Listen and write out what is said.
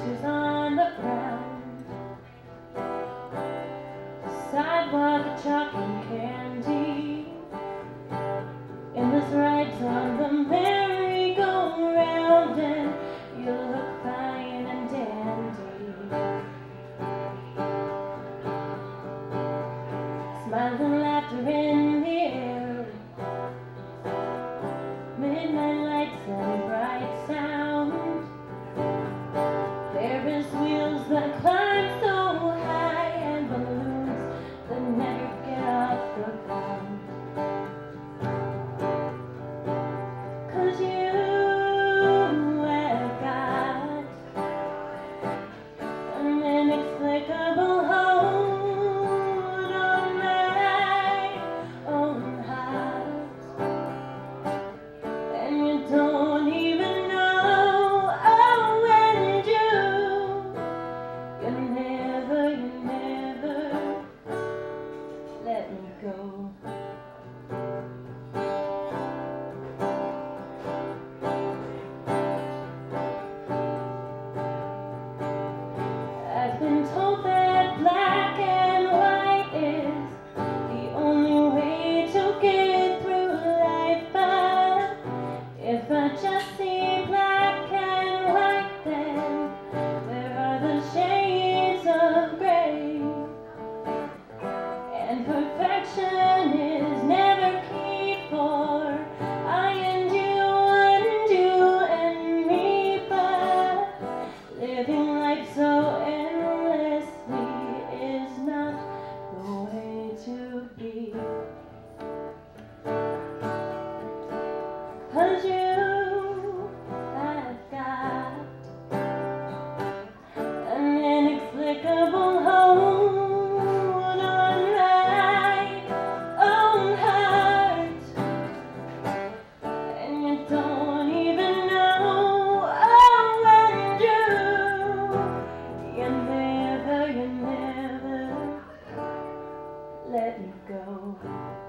stitches welcome.